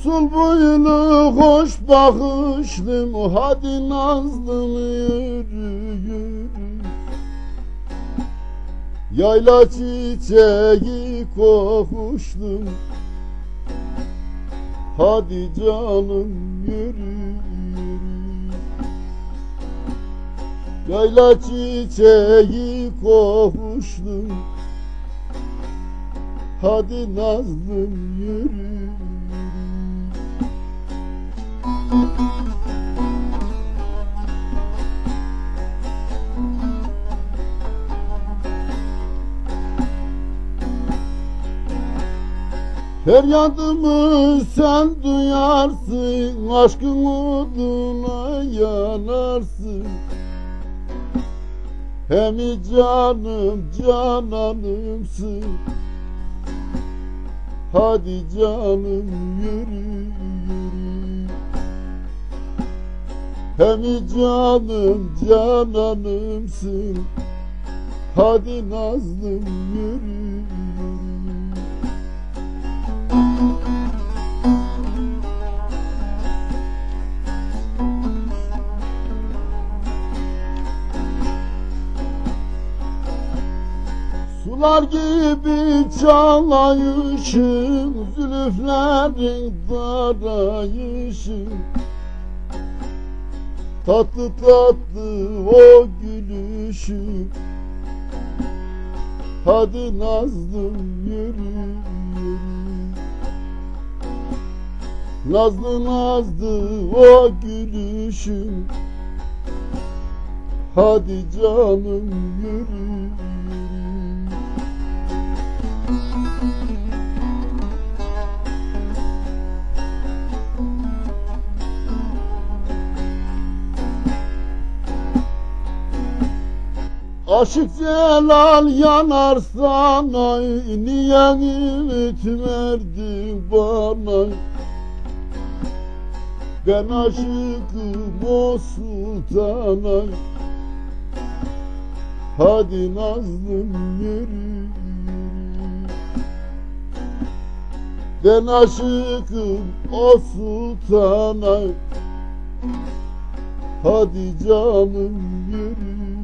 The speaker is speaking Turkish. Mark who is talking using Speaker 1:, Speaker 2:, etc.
Speaker 1: Usul boylu hoş bakışlım Hadi nazlım yürü yürü. Yayla çiçeği kokuşlum Hadi canım yürü yürü. Yayla çiçeği kokuşlum Hadi nazlım yürü Feryadımı sen duyarsın Aşkın oduna yanarsın. Hem canım cananımsın. Hadi canım yürü yürü Hem canım cananımsın. Hadi nazlım yürü. Sular gibi çalayışın Zülüflerin darayışın Tatlı tatlı o gülüşün Hadi nazlım yürü yürü. Nazlı nazlı o gülüşün Hadi canım yürü Aşık Celal yanar sana Niye ümit verdin bana? Ben aşıkım o sultana Hadi nazlım yürü. Ben aşıkım o sultana Hadi canım yürü